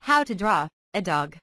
How to draw a dog.